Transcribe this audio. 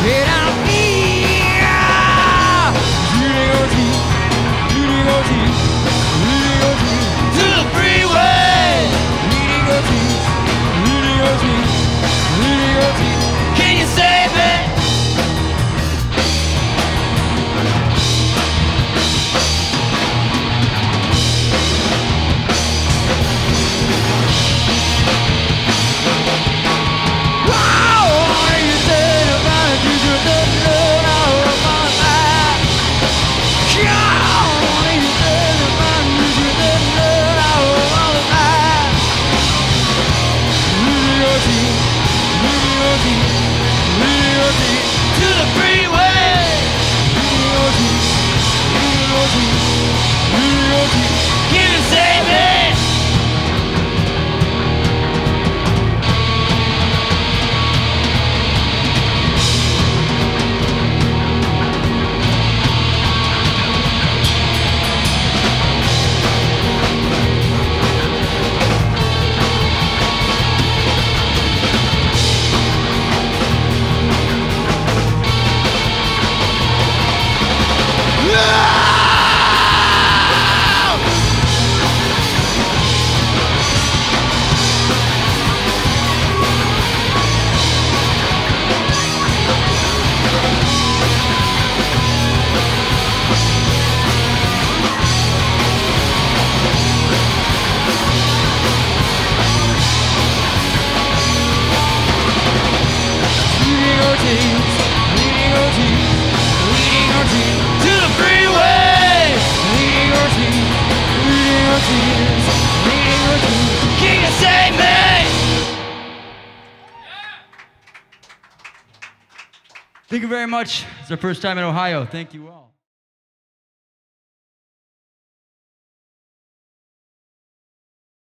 Did I Yeah! Thank you very much. It's our first time in Ohio. Thank you all.